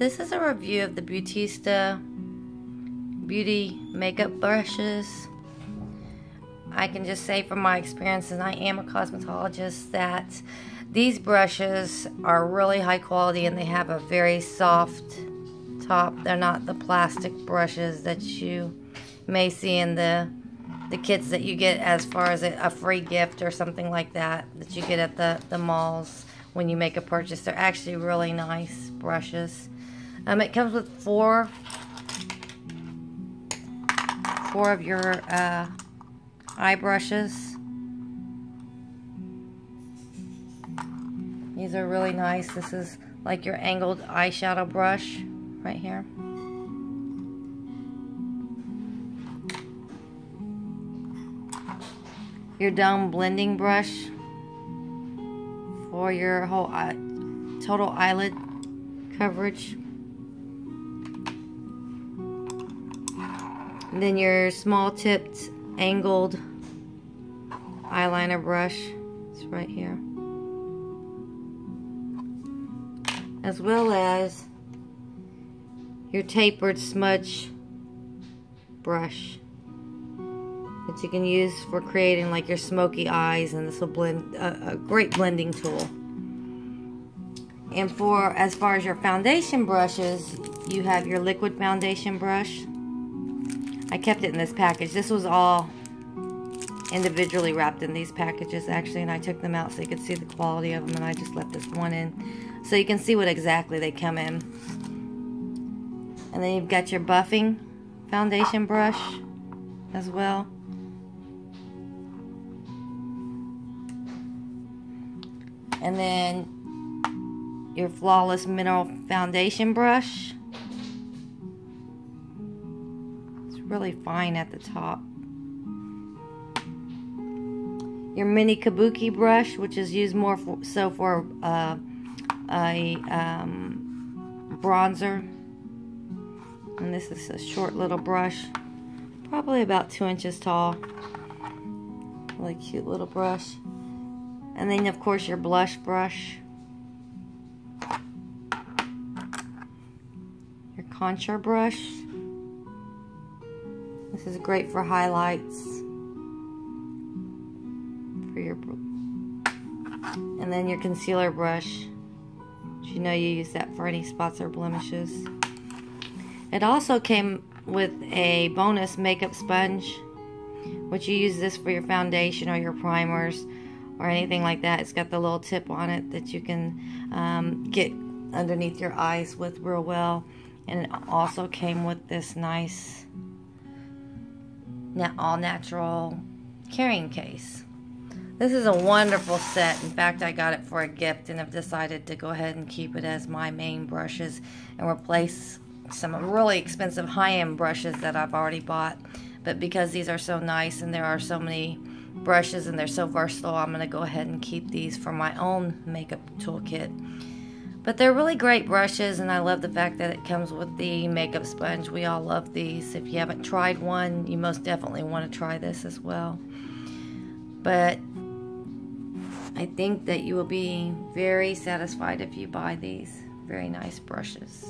this is a review of the Beautista Beauty Makeup Brushes. I can just say from my experience, and I am a cosmetologist, that these brushes are really high quality and they have a very soft top. They're not the plastic brushes that you may see in the the kits that you get as far as a, a free gift or something like that that you get at the, the malls when you make a purchase. They're actually really nice brushes. Um, it comes with four four of your uh, eye brushes. These are really nice. This is like your angled eyeshadow brush right here. Your down blending brush for your whole eye, total eyelid coverage. And then your small tipped angled eyeliner brush. It's right here. As well as your tapered smudge brush that you can use for creating like your smoky eyes and this will blend a, a great blending tool and for as far as your foundation brushes you have your liquid foundation brush I kept it in this package. This was all individually wrapped in these packages actually and I took them out so you could see the quality of them and I just left this one in so you can see what exactly they come in. And then you've got your buffing foundation brush as well. And then your Flawless Mineral Foundation brush. Really fine at the top. Your mini kabuki brush, which is used more for, so for uh, a um, bronzer. And this is a short little brush, probably about two inches tall. Really cute little brush. And then, of course, your blush brush. Your contour brush. This is great for highlights. For your, and then your concealer brush. You know you use that for any spots or blemishes. It also came with a bonus makeup sponge, which you use this for your foundation or your primers or anything like that. It's got the little tip on it that you can um, get underneath your eyes with real well. And it also came with this nice all natural carrying case. This is a wonderful set. In fact, I got it for a gift and have decided to go ahead and keep it as my main brushes and replace some really expensive high-end brushes that I've already bought. But because these are so nice and there are so many brushes and they're so versatile I'm going to go ahead and keep these for my own makeup toolkit but they're really great brushes and I love the fact that it comes with the makeup sponge. We all love these. If you haven't tried one you most definitely want to try this as well. But I think that you will be very satisfied if you buy these. Very nice brushes